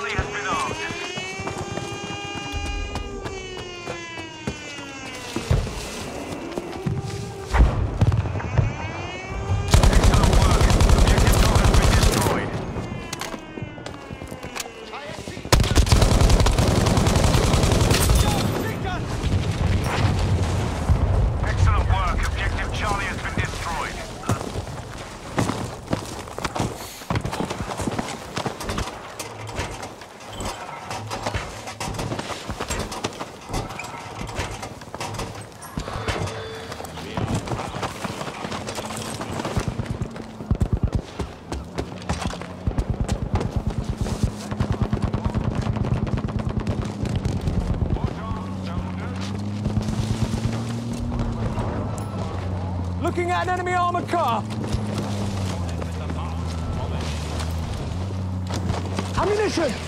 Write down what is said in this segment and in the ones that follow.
only a an enemy armored car. Ammunition!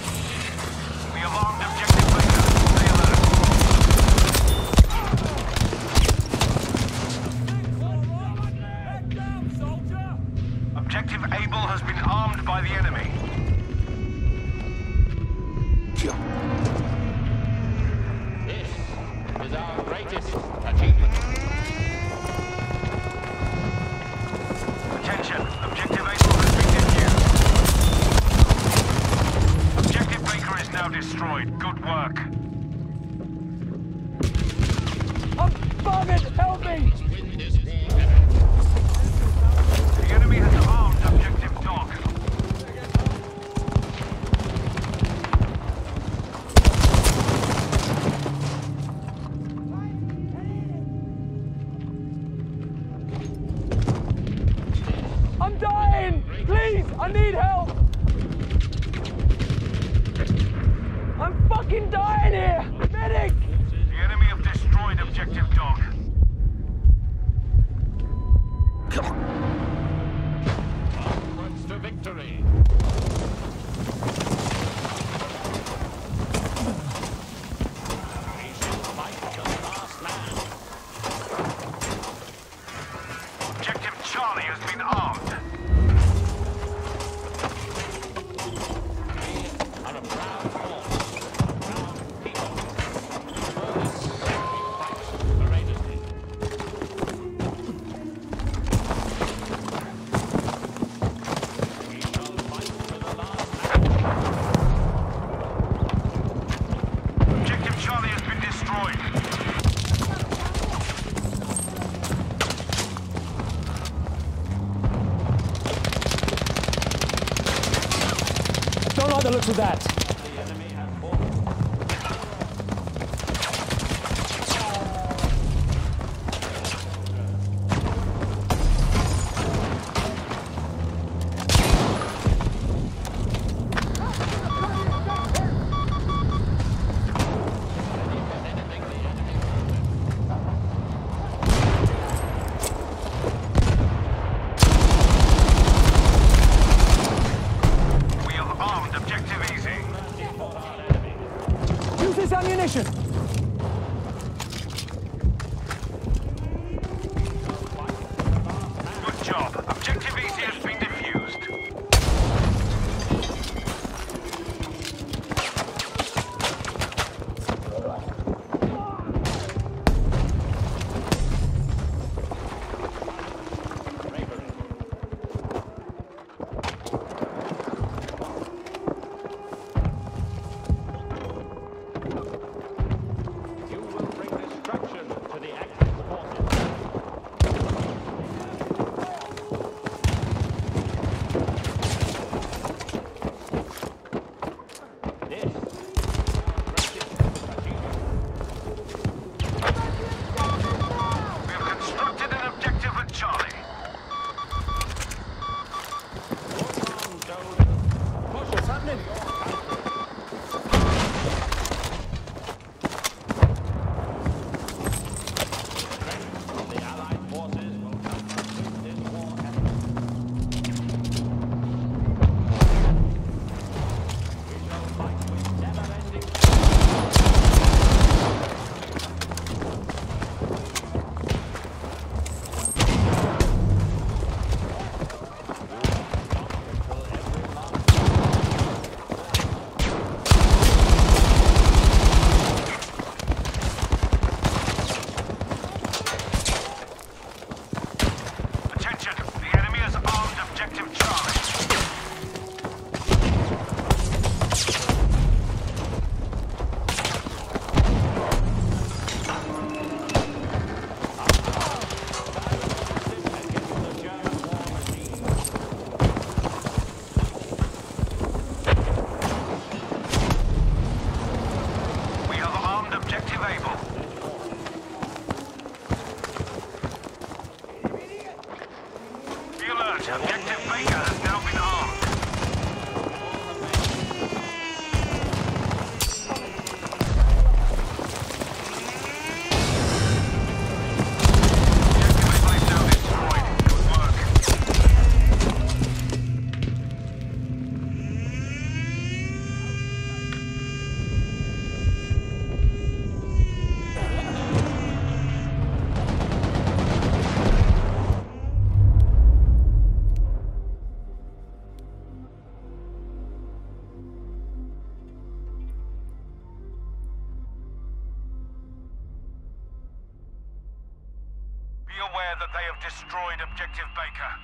Have destroyed Objective Baker.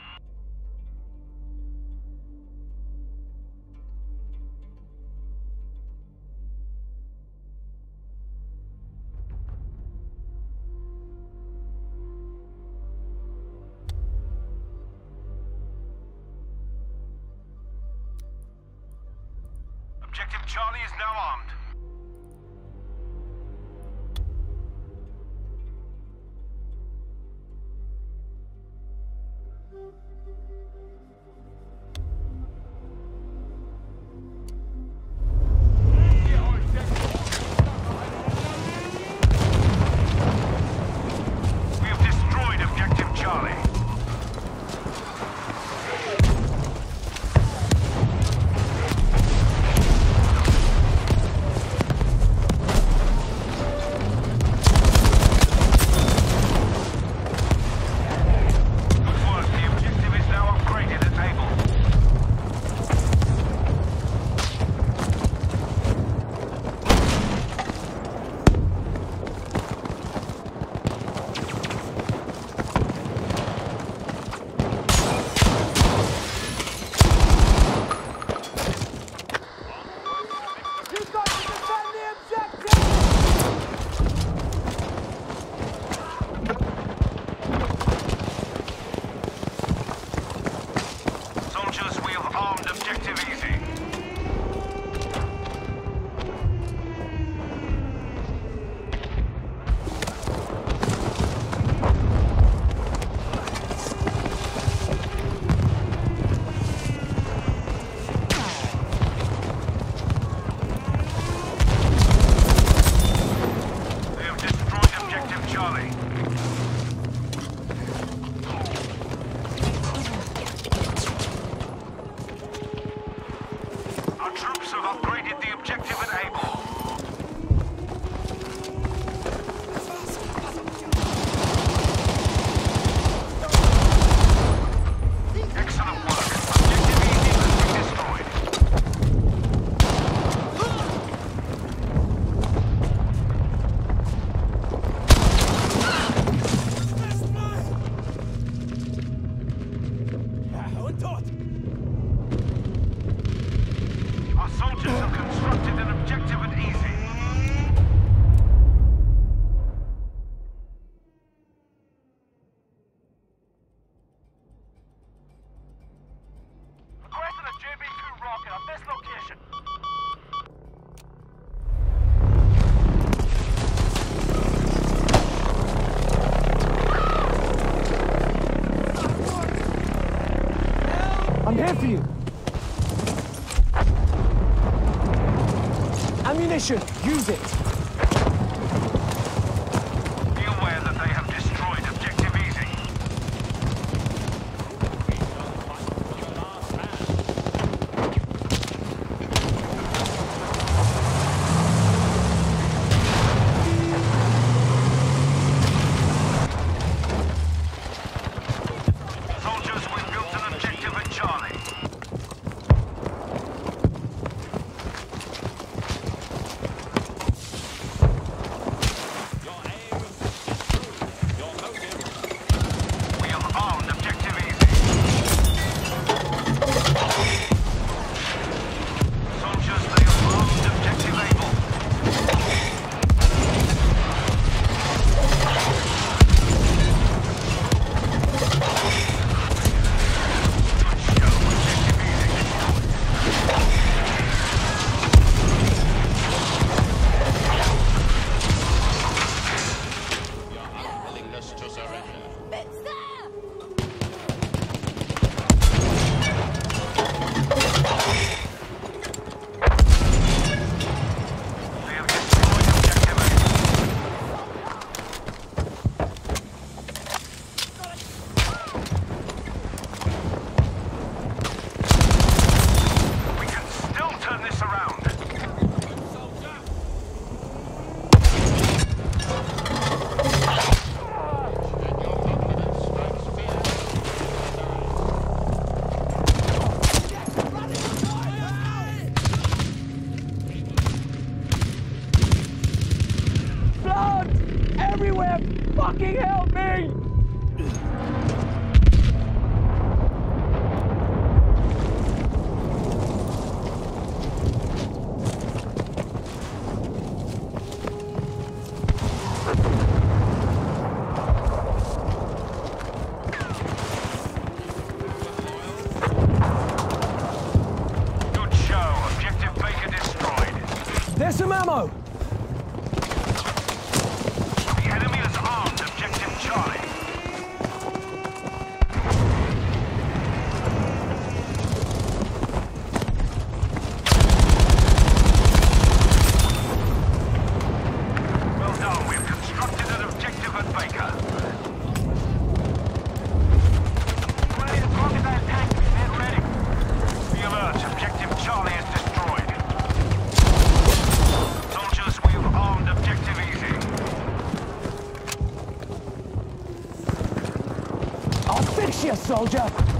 You, soldier.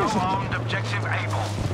Armed objective able.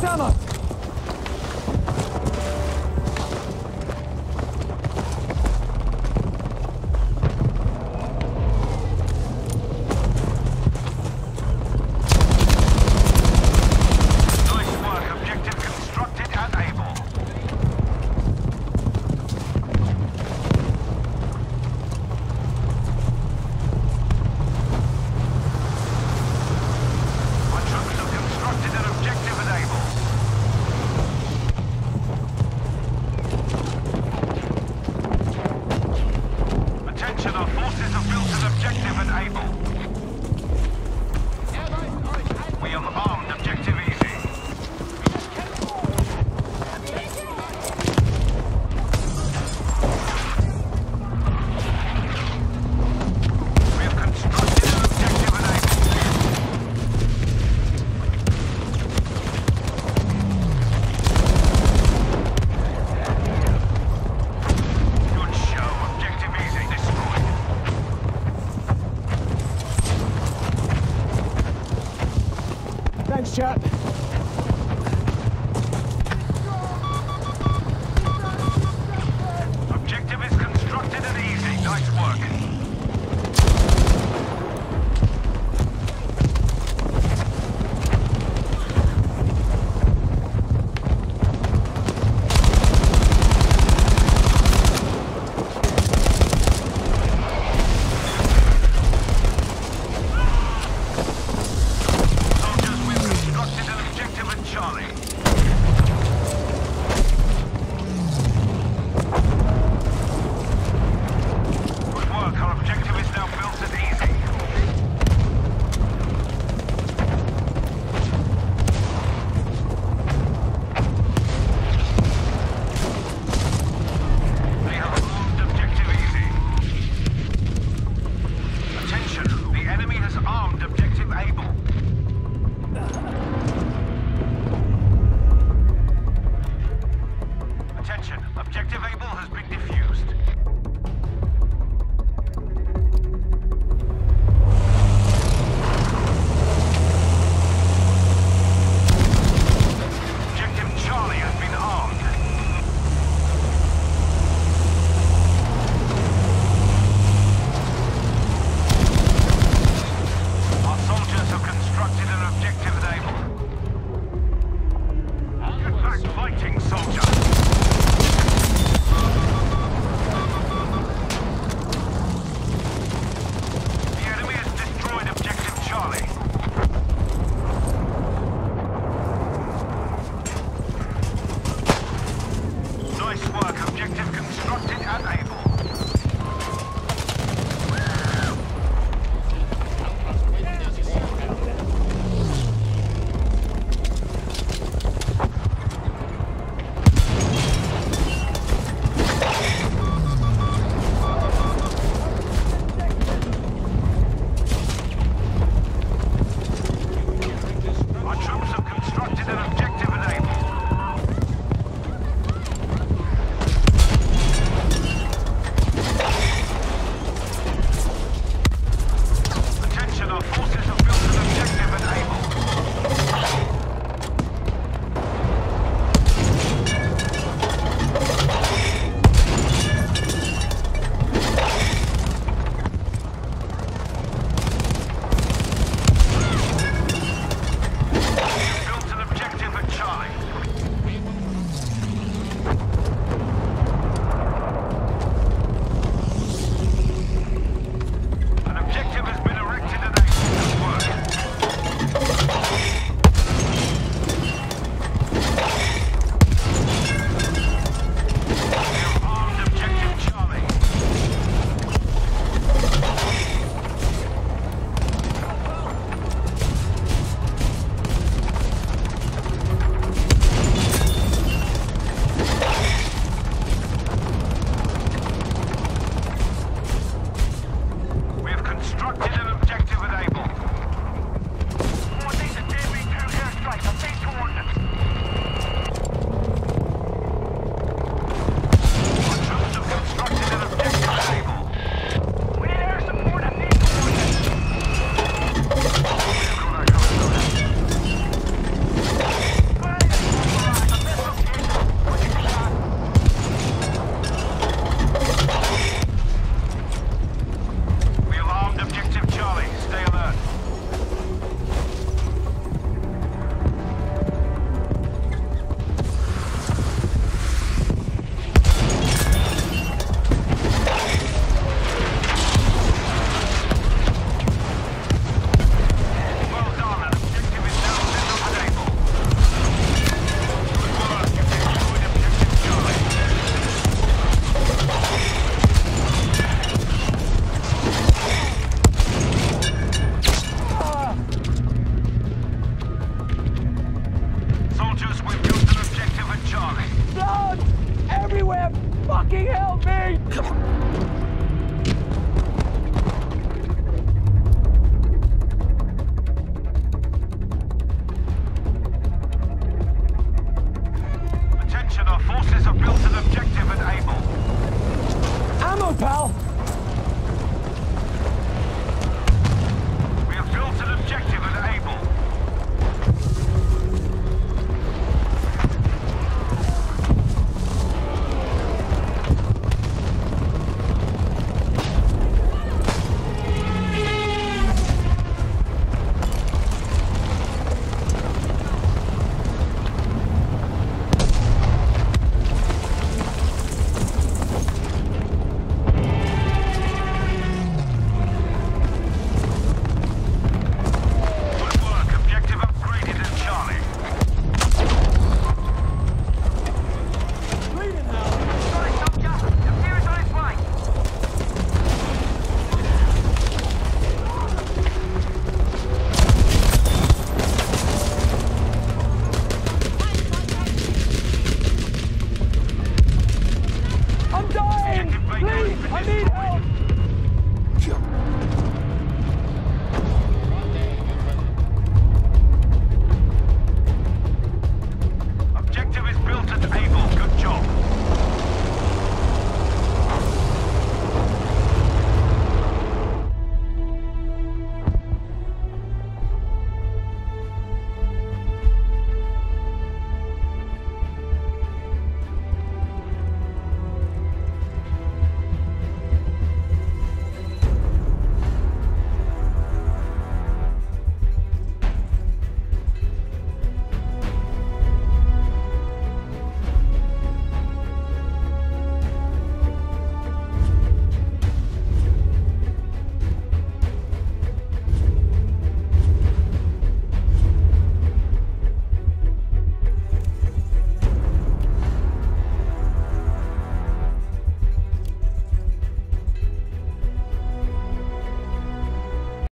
Use